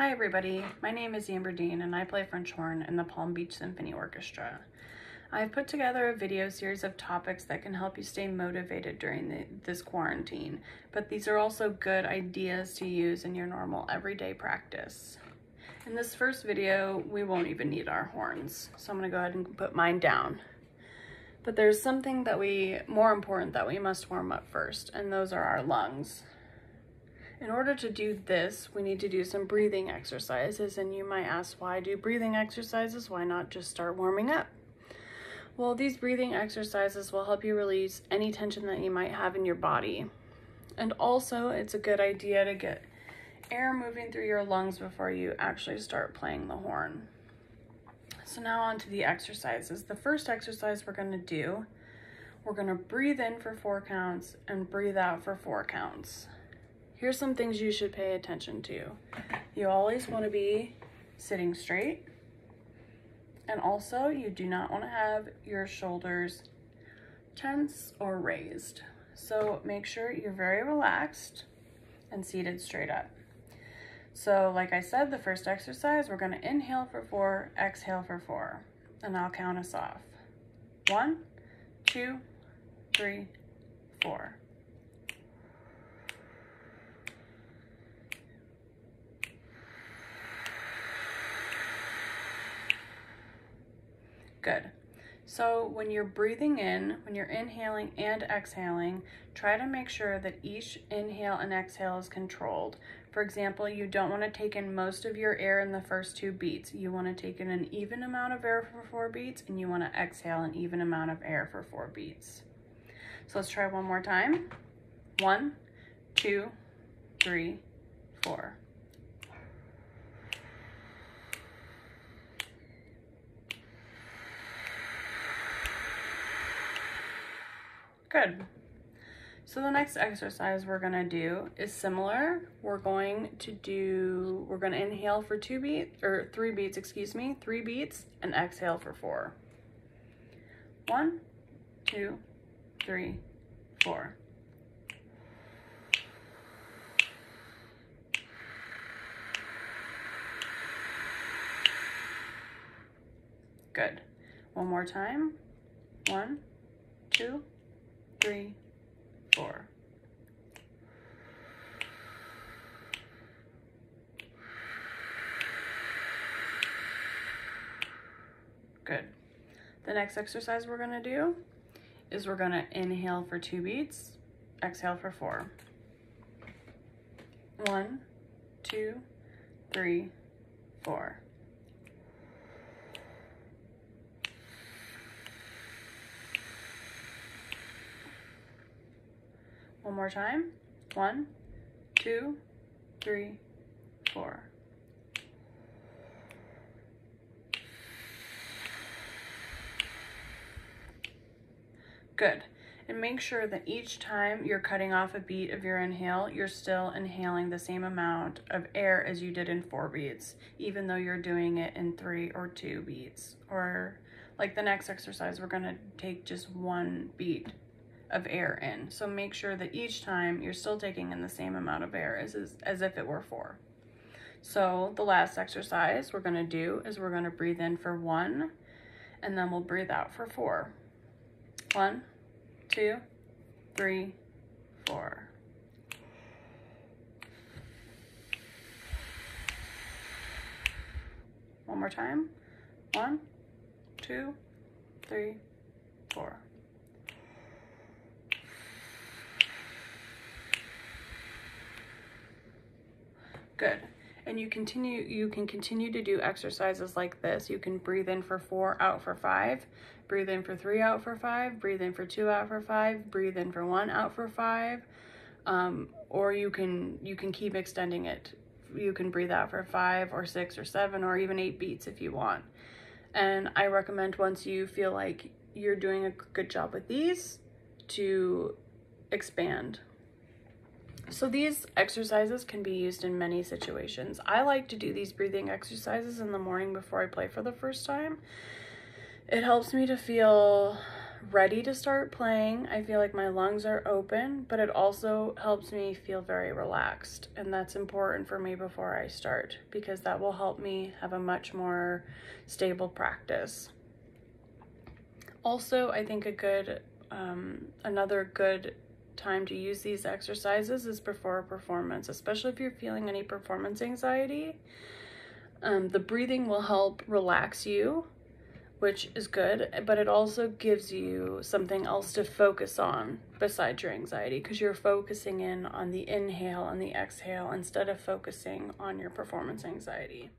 Hi everybody, my name is Amber Dean and I play French horn in the Palm Beach Symphony Orchestra. I've put together a video series of topics that can help you stay motivated during the, this quarantine, but these are also good ideas to use in your normal everyday practice. In this first video, we won't even need our horns, so I'm gonna go ahead and put mine down. But there's something that we, more important that we must warm up first, and those are our lungs. In order to do this, we need to do some breathing exercises, and you might ask, why do breathing exercises? Why not just start warming up? Well, these breathing exercises will help you release any tension that you might have in your body. And also, it's a good idea to get air moving through your lungs before you actually start playing the horn. So now on to the exercises. The first exercise we're gonna do, we're gonna breathe in for four counts and breathe out for four counts. Here's some things you should pay attention to. You always wanna be sitting straight. And also you do not want to have your shoulders tense or raised. So make sure you're very relaxed and seated straight up. So like I said, the first exercise, we're gonna inhale for four, exhale for four, and I'll count us off. One, two, three, four. Good. So when you're breathing in, when you're inhaling and exhaling, try to make sure that each inhale and exhale is controlled. For example, you don't want to take in most of your air in the first two beats. You want to take in an even amount of air for four beats, and you want to exhale an even amount of air for four beats. So let's try one more time. One, two, three, four. Good. So the next exercise we're gonna do is similar. We're going to do, we're gonna inhale for two beats, or three beats, excuse me, three beats, and exhale for four. One, two, three, four. Good. One more time. One, two, three, four. Good. The next exercise we're gonna do is we're gonna inhale for two beats, exhale for four. One, two, three, four. One more time. One, two, three, four. Good. And make sure that each time you're cutting off a beat of your inhale, you're still inhaling the same amount of air as you did in four beats, even though you're doing it in three or two beats. Or like the next exercise, we're gonna take just one beat of air in. So make sure that each time you're still taking in the same amount of air as, as if it were four. So the last exercise we're gonna do is we're gonna breathe in for one, and then we'll breathe out for four. One, two, three, four. One more time. One, two, three, four. Good. And you continue, you can continue to do exercises like this. You can breathe in for four, out for five, breathe in for three, out for five, breathe in for two, out for five, breathe in for one, out for five. Um, or you can, you can keep extending it. You can breathe out for five or six or seven or even eight beats if you want. And I recommend once you feel like you're doing a good job with these to expand so these exercises can be used in many situations. I like to do these breathing exercises in the morning before I play for the first time. It helps me to feel ready to start playing. I feel like my lungs are open, but it also helps me feel very relaxed. And that's important for me before I start because that will help me have a much more stable practice. Also, I think a good, um, another good time to use these exercises is before a performance, especially if you're feeling any performance anxiety. Um, the breathing will help relax you which is good, but it also gives you something else to focus on besides your anxiety because you're focusing in on the inhale and the exhale instead of focusing on your performance anxiety.